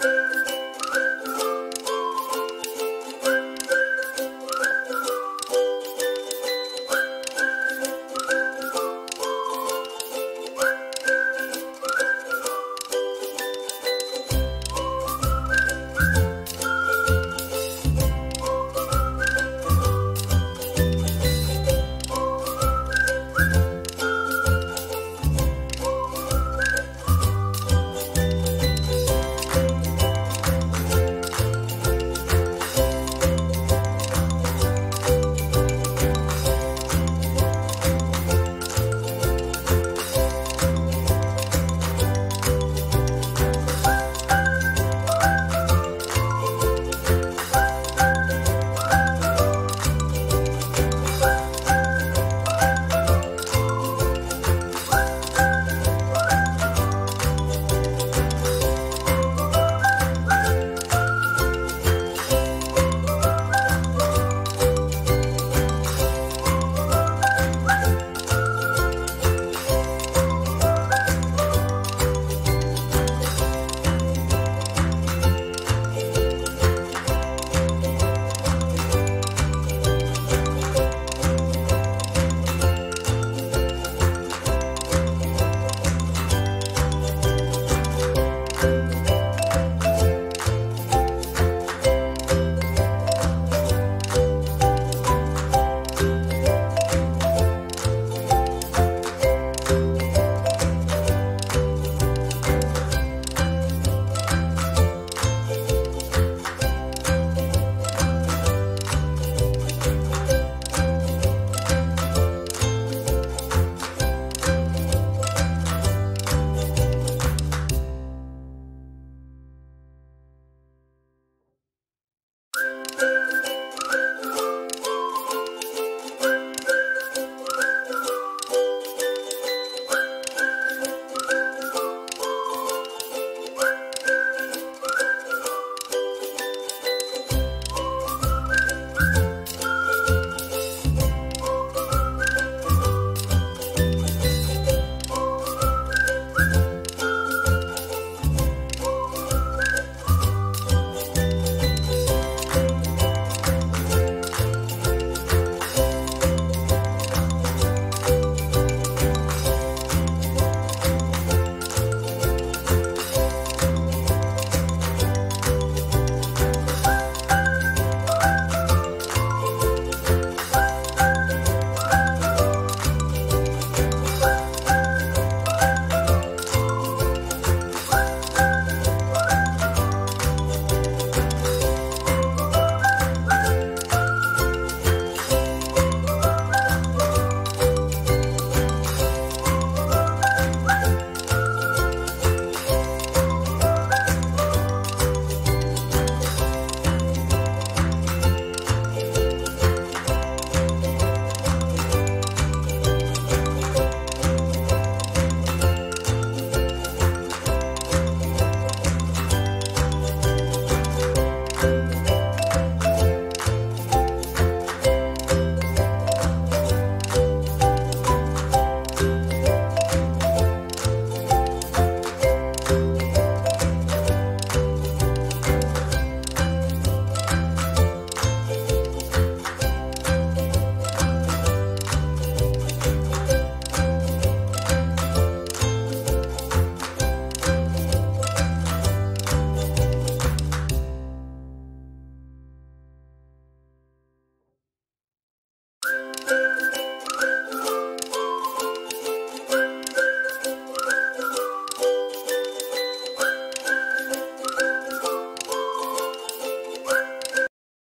Bye.